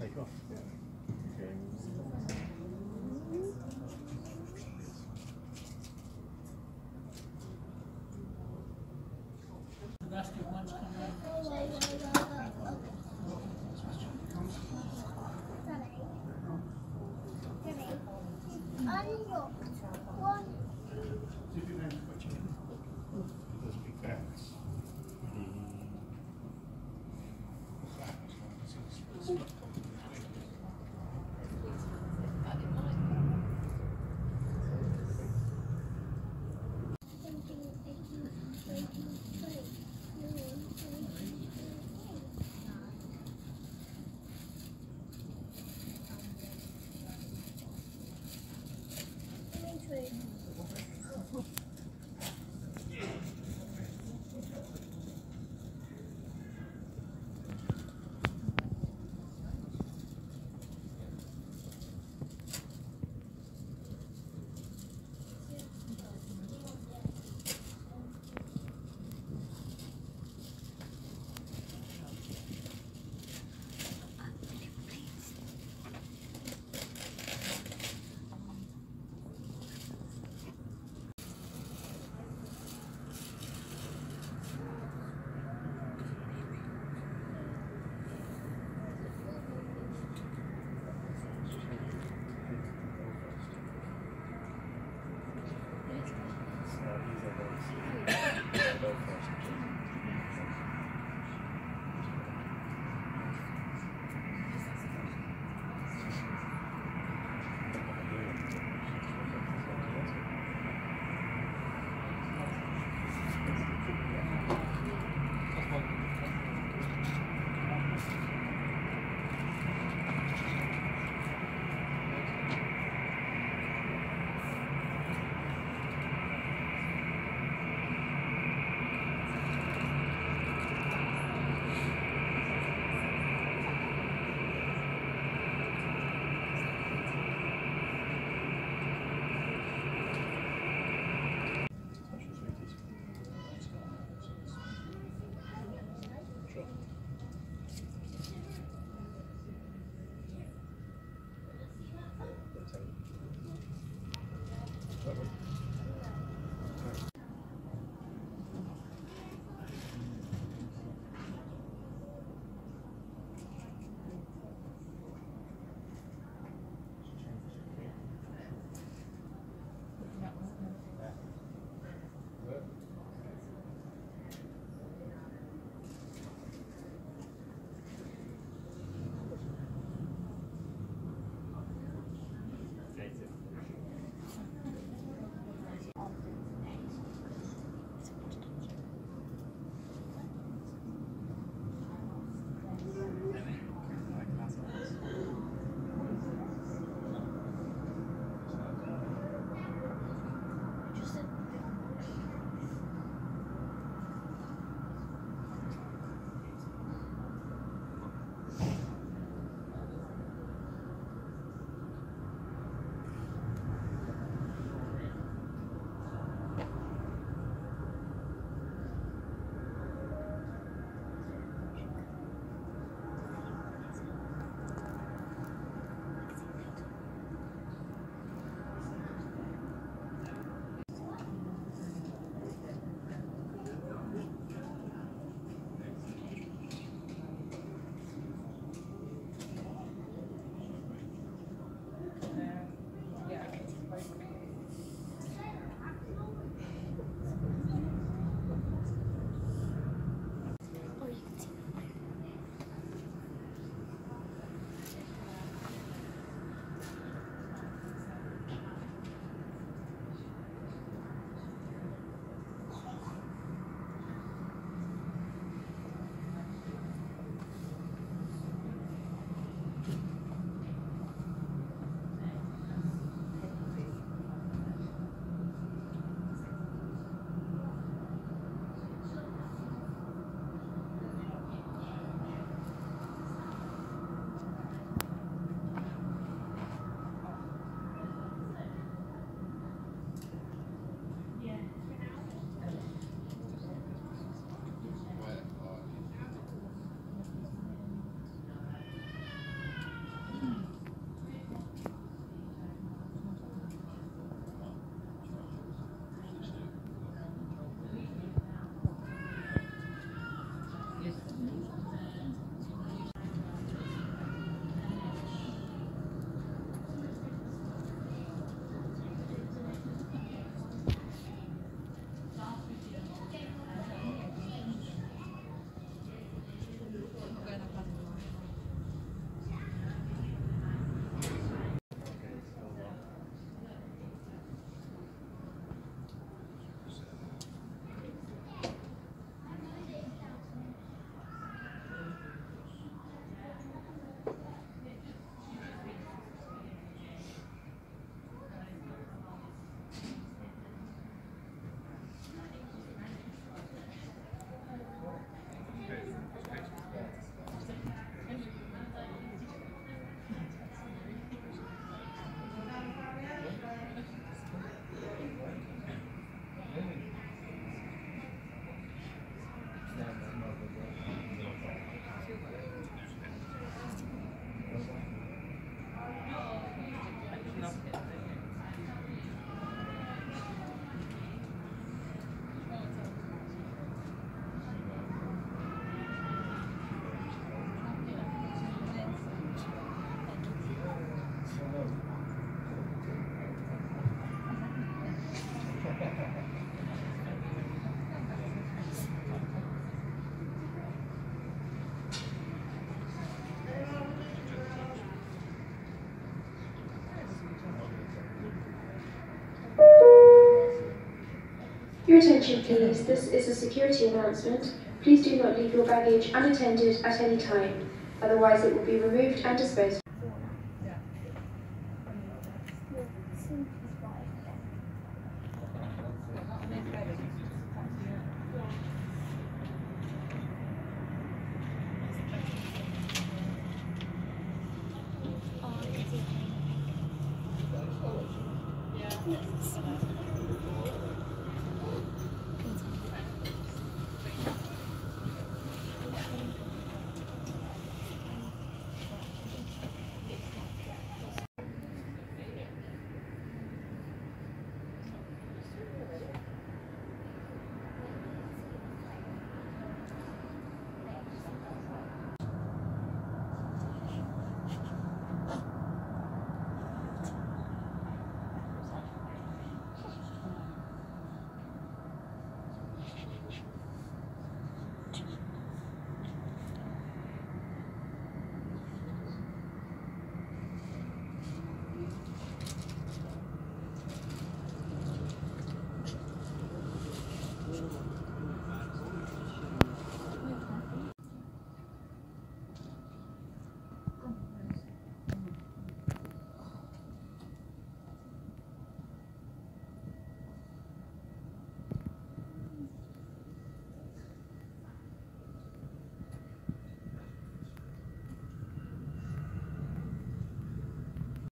take off. The basket one's coming. Those Your attention please, this is a security announcement. Please do not leave your baggage unattended at any time, otherwise it will be removed and disposed